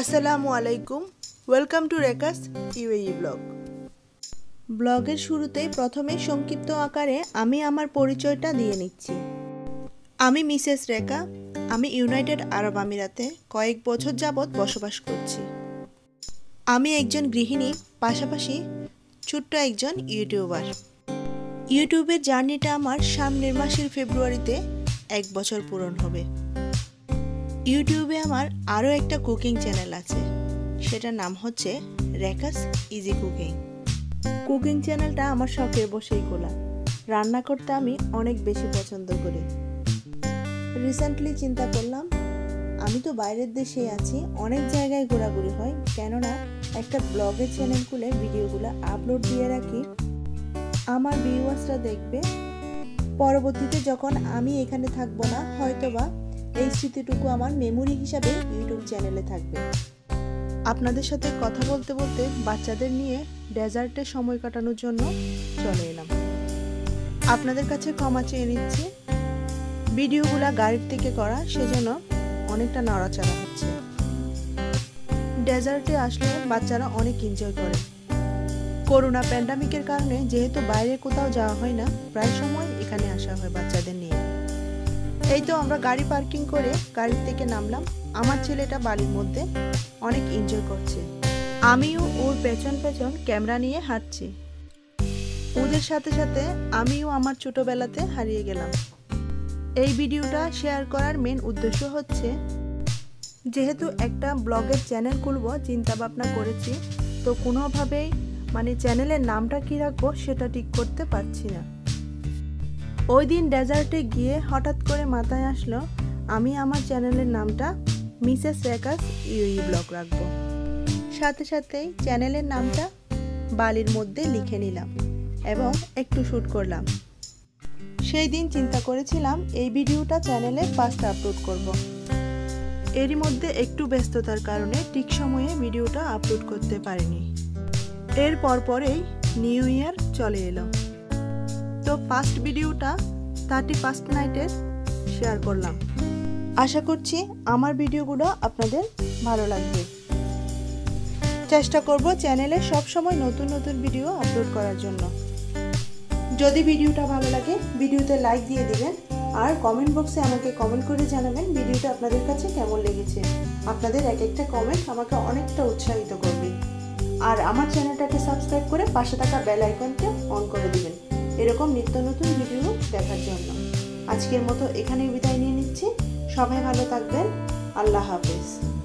আসসালামু আলাইকুম welcome to রেকাস ইউএই ব্লগ ব্লগের শুরুতেই প্রথমে সংক্ষিপ্ত আকারে আমি আমার পরিচয়টা দিয়ে নিচ্ছি। আমি মিসেস রেকা, আমি ইউনাইটেড আরব আমিরাতে কয়েক বছর যাবৎ বসবাস করছি। আমি একজন গৃহিণী, পাশাপাশি ছোট্ট একজন ইউটিউবার। ইউটিউবের জার্নিটা আমার সামনের মাসের ফেব্রুয়ারিতে এক বছর পূরণ হবে। ইউটিউবে আমার আরও একটা কুকিং চ্যানেল আছে। সেটার নাম হচ্ছে রেকাস ইজি কুকিং। কুকিং চ্যানেলটা আমার শখের বসেই খোলা। রান্না করতে আমি অনেক বেশি পছন্দ করি। রিসেন্টলি চিন্তা করলাম, আমি তো বাইরের দেশে আছি, অনেক জায়গায় ঘোরাঘুরি হয়, কেননা একটা ব্লগের চ্যানেল খুলে ভিডিওগুলো আপলোড দিয়ে রাখি। আমার ভিউয়ার্সরা দেখবে, পরবর্তীতে যখন আমি এখানে থাকব না, হয়তোবা এই স্মৃতিটুকু আমার মেমোরি হিসাবে ইউটিউব চ্যানেলে থাকবে। আপনাদের সাথে কথা বলতে বলতে বাচ্চাদের নিয়ে ডেজার্টে সময় কাটানোর জন্য চলে এলাম। আপনাদের কাছে ক্ষমা চেয়ে নিচ্ছি। ভিডিওগুলা গাড়ির থেকে করা, সেজন্য অনেকটা নড়াচড়া হচ্ছে। ডেজার্টে আসলে বাচ্চারা অনেক এনজয় করে। করোনা প্যান্ডামিকের কারণে যেহেতু বাইরে কোথাও যাওয়া হয় না, প্রায় সময় এখানে আসা হয় বাচ্চাদের নিয়ে। এই তো আমরা গাড়ি পার্কিং করে গাড়ি থেকে নামলাম। আমার ছেলেটা বাড়ির মধ্যে অনেক এনজয় করছে। আমিও ওর পেছন পেছন ক্যামেরা নিয়ে হাঁটছি। ওদের সাথে সাথে আমিও আমার ছোটবেলাতে হারিয়ে গেলাম। এই ভিডিওটা শেয়ার করার মেন উদ্দেশ্য হচ্ছে, যেহেতু একটা ব্লগের চ্যানেল খুলব চিন্তা ভাবনা করেছি, তো কোনোভাবেই মানে চ্যানেলের নামটা কী রাখব সেটা ঠিক করতে পারছি না। ওই দিন ডেজার্টে গিয়ে হঠাৎ করে মাথায় আসলো, আমি আমার চ্যানেলের নামটা মিসেস রেকাস ইউই ব্লগ রাখব। সাথে সাথেই চ্যানেলের নামটা বালির মধ্যে লিখে নিলাম এবং একটু শ্যুট করলাম। সেই দিন চিন্তা করেছিলাম এই ভিডিওটা চ্যানেলে ফার্স্ট আপলোড করব। এরই মধ্যে একটু ব্যস্ততার কারণে ঠিক সময়ে ভিডিওটা আপলোড করতে পারিনি। এর পরপরেই নিউ ইয়ার চলে এলো। তো ফার্স্ট ভিডিওটা থার্টি ফার্স্ট নাইটের শেয়ার করলাম। আশা করছি আমার ভিডিওগুলো আপনাদের ভালো লাগবে। চেষ্টা করব চ্যানেলে সবসময় নতুন নতুন ভিডিও আপলোড করার জন্য। যদি ভিডিওটা ভালো লাগে ভিডিওতে লাইক দিয়ে দিবেন, আর কমেন্ট বক্সে আমাকে কমেন্ট করে জানাবেন ভিডিওটা আপনাদের কাছে কেমন লেগেছে। আপনাদের এক একটা কমেন্ট আমাকে অনেকটা উৎসাহিত করবে। আর আমার চ্যানেলটাকে সাবস্ক্রাইব করে পাশে থাকা বেল আইকনকে অন করে দিবেন। এরকম নিত্য নতুন ভিডিও দেখার জন্য। আজকের মতো এখানেই বিদায় নিয়ে নিচ্ছি। সবাই ভালো থাকবেন। আল্লাহ হাফেজ।